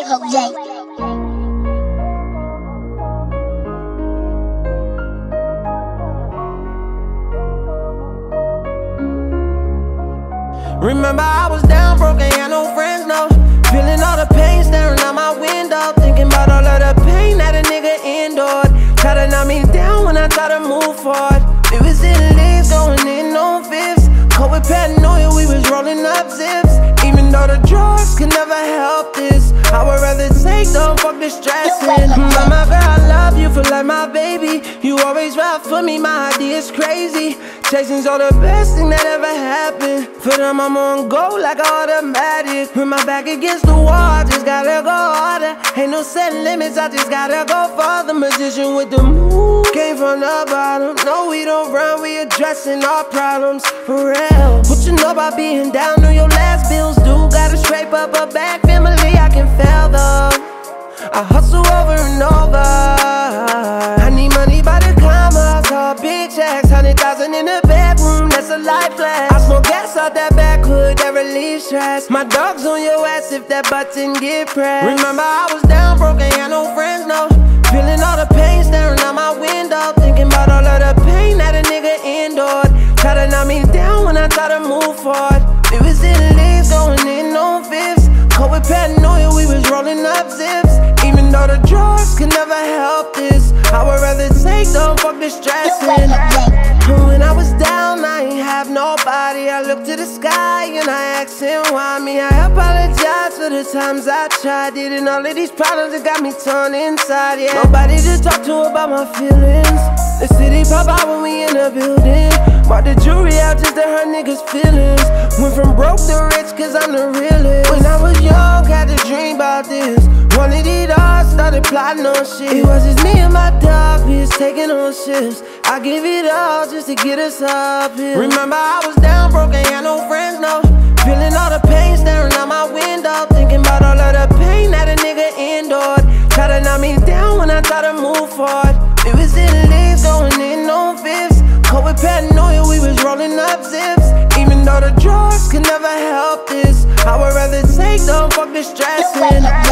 Hozay. Remember I was down, broke, ain't had no friends, no. Feeling all the pain staring out my window. Thinking about all of the pain that a nigga endured. Try to knock me down when I try to move forward. We was in leaves, going in on fifths. Caught with paranoia, we was rolling up zips though the drugs could never help this. I would rather take them, fuck the stressing Mama girl, I love you for like my baby. You always ride for me, my idea's crazy. Chasing's all the best thing that ever happened. For them I'm on go like automatic. With my back against the wall, I just gotta go harder. Ain't no set limits, I just gotta go farther. Magician with the move, came from the bottom. No, we don't run, we addressing our problems For real. What you know about being down on your last a back, family I can fail though I hustle over and over. I need money by the commas, all big checks, hundred thousand in the bedroom. That's a life flash. I smoke gas out that back hood that relieves stress. My dog's on your ass if that button get pressed. Remember I was down, broke, ain't had no friends, no. Feeling all the pain staring out my window, thinking about all of the pain that a nigga endured. Try to knock me down when I try to move forward. The. When I was down, I ain't have nobody. I looked to the sky and I asked him why me. I apologize for the times I tried it and all of these problems that got me torn inside. Yeah, nobody to talk to about my feelings. The city pop out when we in the building. Bought the jewelry out just to hurt niggas' feelings. Went from broke to rich cause I'm the realest. When I was young, had a plotting on shit. It was just me and my dog, bitch, taking on shifts. I give it all just to get us up here. Remember, I was down, broke, ain't had no friends, no. Feeling all the pain staring out my window. Thinking about all of the pain that a nigga endured. Try to knock me down when I try to move forward. It was in leaves, going in on fifths. Caught with paranoia, we was rolling up zips. Even though the drugs could never help this, I would rather take them, fuck the stressing.